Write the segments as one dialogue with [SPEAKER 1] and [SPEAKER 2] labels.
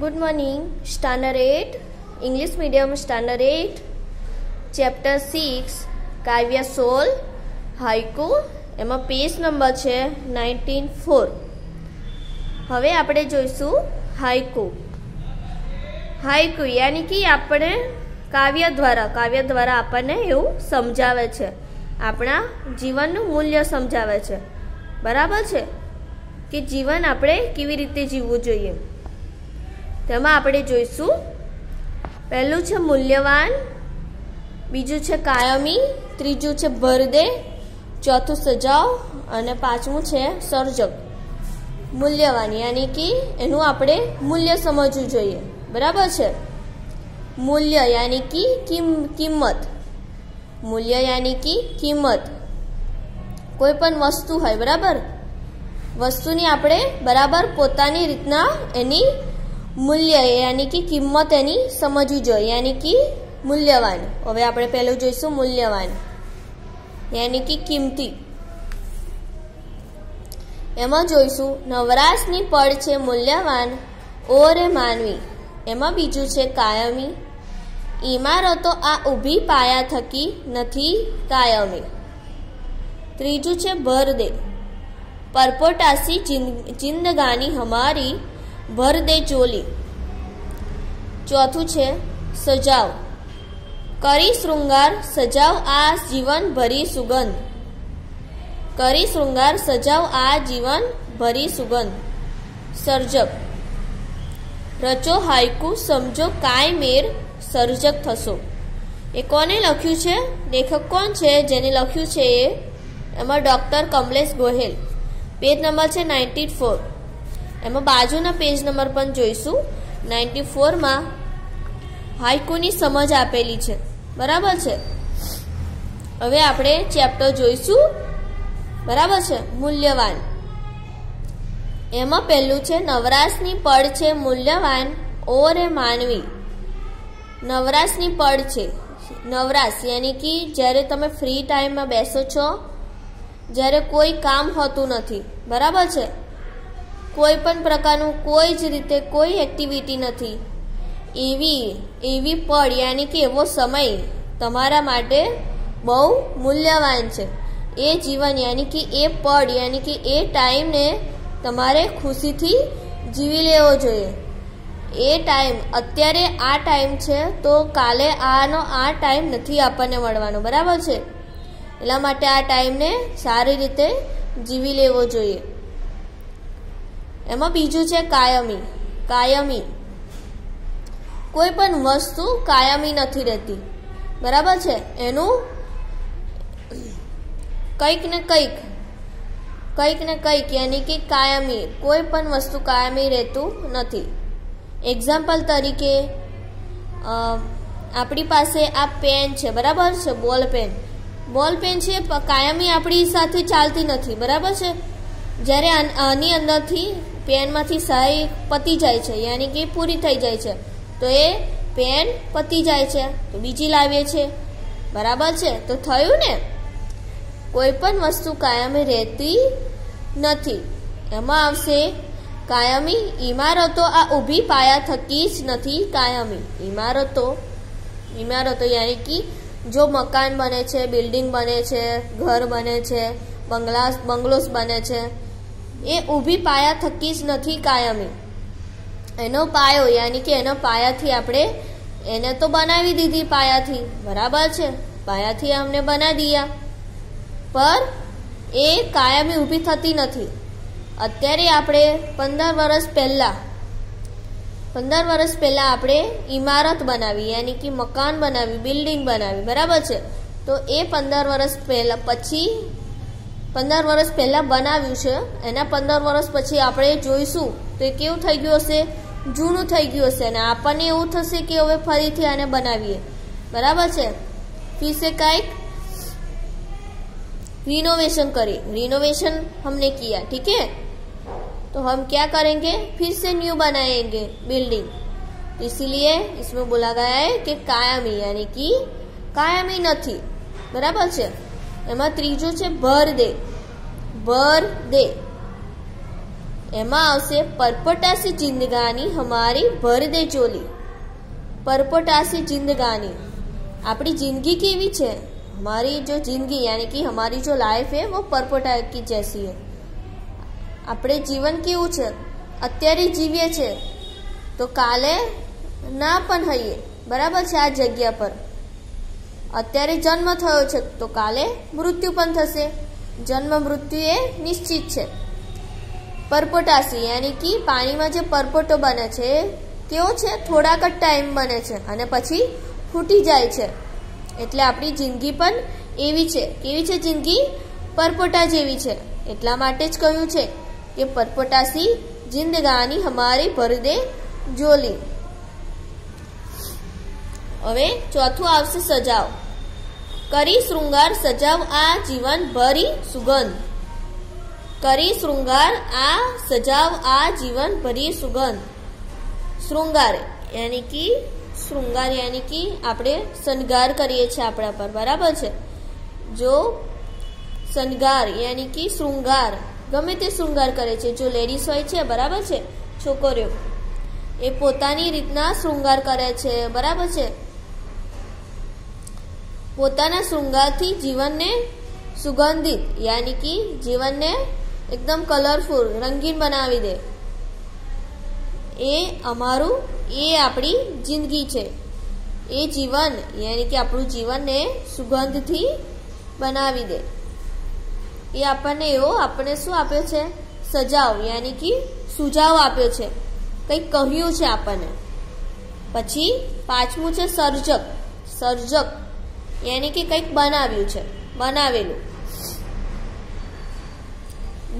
[SPEAKER 1] Good morning standard eight English medium standard eight chapter six કાવ્ય soul haiku એમાં page number છે nineteen four હવે આપણે જોઈશું હાઈકુ હાઈકુ યાની કે આપણે કાવ્ય દ્વારા કાવ્ય દ્વારા આપણને એવું સમજાવે છે. આપણા જીવનનું મૂલ્ય સમજાવે છે. બરાબર છે? કે જીવન આપણે કેવી રીતે જીવવું જોઈએ? તેમાં આપણે જોઈશું. પહેલું છે મૂલ્યવાન, બીજું છે કાયમી, ત્રીજું છે ભરદે ચોથું સજાવ અને પાંચમું છે સર્જક. મૂલ્યવાન, યાની કે એનું આપણે મૂલ્ય સમજવું જોઈએ. બરાબર છે? મૂલ્ય યાની કે કિંમત. મૂલ્ય યાની કે કિંમત. કોઈ પણ વસ્તુ હોય, બરાબર? વસ્તુની આપણે બરાબર પોતાની રીતના એની મૂલ્ય યાની કે કિંમત એની સમજવી જોઈએ, યાની કે મૂલ્યવાન. હવે આપણે પહેલું જોઈશું મૂલ્યવાન. યાની કે કિંમતી. એમાં જોઈશું, નવરાશની પડ છે મૂલ્યવાન, ઓરે માનવી. એમાં બીજું છે કાયમી. ઇમારતો આ ઊભી પાયા થકી નથી કાયમી. ત્રીજું છે ભર દે પરપોટાસી જિંદગાની હમારી ભર દે ચોલી. ચોથું છે, સજાવ. કરી શૃંગાર, સજાવ આ જીવન ભરી સુગંધ. કરી શૃંગાર, સજાવ આ જીવન ભરી સુગંધ. સર્જક. રચો હાઈકુ સમજો કાય મેર, સર્જક થશો. એ કોને લખ્યું છે? લેખક કોણ છે? જેને લખ્યું છે એ? એમાં doctor Kamlesh Gohel. Page number છે નાઇન્ટી ફોર એમાં બાજુના પેજ નંબર પણ જોઈશું. નાઇન્ટી ફોરમાં હાઈકુની સમજ આપેલી છે. બરાબર છે? હવે આપણે ચેપ્ટર જોઈશું. બરાબર છે? મૂલ્યવાન. એમાં પહેલું છે, નવરાશની પડ છે, મૂલ્યવાન, ઓરે માનવી. નવરાશની પડ છે. નવરાશ, યાની કે જ્યારે તમે ફ્રી ટાઈમમાં બેસો છો, જ્યારે કોઈ કામ હોતું નથી. બરાબર છે? કોઈ પણ પ્રકારનું કોઈ જ રીતે કોઈ એક્ટિવિટી નથી. એવી એવી પડ યાની કે એવો સમય તમારા માટે બહુ મૂલ્યવાન છે. એ જીવન યાની કે એ પડ યાની કે એ ટાઈમને તમારે ખુશીથી જીવી લેવો જોઈએ. એ ટાઈમ, અત્યારે આ ટાઈમ છે તો કાલે આનો આ ટાઈમ નથી આપણને મળવાનો, બરાબર છે? એટલા માટે આ ટાઈમને સારી રીતે જીવી લેવો જોઈએ. એમાં બીજું છે કાયમી. કાયમી. કોઈ પણ વસ્તુ કાયમી નથી રહેતી. બરાબર છે? એનું કંઈક ને કંઈક કંઈક ને કંઈક યાની કે કાયમી, કોઈ પણ વસ્તુ કાયમી રહેતું નથી. એક્ઝામ્પલ તરીકે આપણી પાસે આ પેન છે. બરાબર છે? બોલ પેન બોલ પેન છે કાયમી આપણી સાથે ચાલતી નથી. બરાબર છે? જ્યારે આની અંદરથી પેનમાંથી સહાય પતી જાય છે, યાની કે પૂરી થઈ જાય છે. તો એ પેન પતી જાય છે, તો બીજી લાવીએ છીએ બરાબર છે? તો થયું ને? કોઈ પણ વસ્તુ કાયમી રહેતી નથી. એમાં આવશે, કાયમી ઇમારતો આ ઊભી પાયા થકી જ નથી કાયમી. ઇમારતો ઇમારતો યાની કે જો મકાન બને છે, બિલ્ડિંગ બને છે, ઘર બને છે, બંગલા, બંગલોસ બને છે એ ઊભી પાયા થકી જ નથી કાયમી. એનો પાયો, યાની કે એના પાયાથી આપણે એને તો બનાવી દીધી પાયાથી. બરાબર છે? પાયાથી અમને બનાવી દીયા. પર એ કાયમી ઊભી થતી નથી. અત્યારે આપણે પંદર વર્ષ પહેલાં, પંદર વર્ષ પહેલાં આપણે ઇમારત બનાવી, યાની કે મકાન બનાવી, બિલ્ડિંગ બનાવી. બરાબર છે? તો એ પંદર વર્ષ પહેલાં પછી પંદર વર્ષ પહેલાં બનાવ્યું છે એના પંદર વર્ષ પછી આપણે જોઈશું તો એ કેવું થઈ ગયું હશે જૂનું થઈ ગયું હશે અને આપણને એવું થશે કે હવે ફરીથી આને બનાવીએ બરાબર છે ફીસે કાંઈક रिनोवेशन करें रिनोवेशन हमने किया ठीक है तो हम क्या करेंगे फिर से न्यू बनाएंगे बिल्डिंग तो इसीलिए इसमें बोला गया है कि कायमी यानी कि કાયમી નથી બરાબર છે એમાં ત્રીજું છે ભર દે ભર દે એમાં આવશે પરપટાસી જિંદગાની હમારી ભર દે ચોલી પરપટાસી જિંદગાની આપણી જિંદગી કેવી છે हमारी जो जिंदगी यानी कि हमारी जो लाइफ है वो परपोटा की जैसी है આપણે જીવન કેવું છે અત્યારે જીવીએ છે તો કાલે ના પણ હઈએ બરાબર છે આ જગ્યા પર અત્યારે જન્મ થયો છે, તો કાલે મૃત્યુ પણ થશે. જન્મ મૃત્યુ એ નિશ્ચિત છે. પરપોટાસી યાની કે પાણીમાં જે પરપોટો બને છે કેવો છે થોડાક જ ટાઈમ બને છે અને પછી ફૂટી જાય છે. એટલે આપણી જિંદગી પણ એવી છે. કેવી છે જિંદગી? પરપોટા જેવી છે. એટલા માટે જ કહ્યું છે કે પરપોટાસી જિંદગાની હમારી ભરદે જોલી. હવે ચોથું આવશે સજાવ. કરી શૃંગાર સજાવ આ જીવન ભરી સુગંધ. કરી શૃંગાર આ સજાવ આ જીવન ભરી સુગંધ. શૃંગાર, યાની કે શૃંગાર, યાની કે આપણે શણગાર કરીએ છીએ આપણા પર, બરાબર છે? જો શણગાર, યાની કે શૃંગાર, ગમે તે શૃંગાર કરે છે, જો લેડીઝ હોય છે, બરાબર છે? છોકરીઓ, એ પોતાની રીતના શૃંગાર કરે છે, બરાબર છે? પોતાના શૃંગારથી જીવનને સુગંધિત, યાની કે જીવનને એકદમ કલરફુલ રંગીન બનાવી દે. એ અમારું, એ આપણી જિંદગી છે. એ જીવન, યાની કે આપણું જીવનને સુગંધથી બનાવી દે. એ આપણને એવો, આપણને શું આપ્યો છે? સજાવ, યાની કે સુજાવ આપ્યો છે. કંઈક કહ્યું છે આપણને? પછી પાંચમું છે સર્જક. સર્જક યાની કે કંઈક બનાવ્યું છે, બનાવેલું.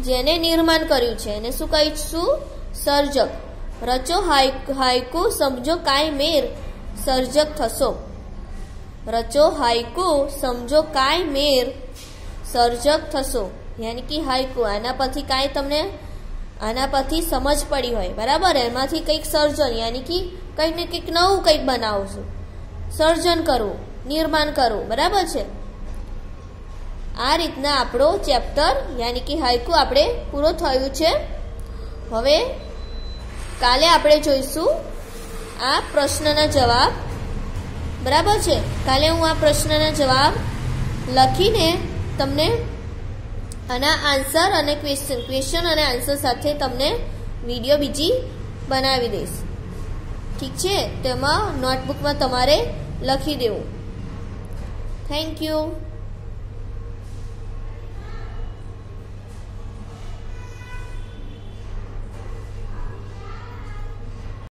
[SPEAKER 1] જેને નિર્માણ કર્યું છે, એને શું કહીશું? સર્જક. રચો હાઈકુ સમજો કાંઈ મેર, સર્જક થશો. રચો હાઈકુ સમજો કાંઈ મેર, સર્જક થશો. યાની કે હાઈકુ, આના પરથી કાંઈ તમને, આના પરથી સમજ પડી હોય. બરાબર? એમાંથી કંઈક સર્જન, યાની કે કંઈક ને કંઈક નવું કંઈક બનાવશું સર્જન કરવું. નિર્માણ કરવું બરાબર છે? આ રીતના આપણો ચેપ્ટર યાની કે હાઈકુ આપણે પૂરો થયું છે. હવે કાલે આપણે જોઈશું આ પ્રશ્નના જવાબ. બરાબર છે? કાલે હું આ પ્રશ્નના જવાબ લખીને તમને આના આન્સર અને ક્વેશ્ચન ક્વેશ્ચન અને આન્સર સાથે તમને વીડિયો બીજી બનાવી દઈશ. ઠીક છે? તેમાં નોટબુકમાં તમારે લખી દેવું. Thank you.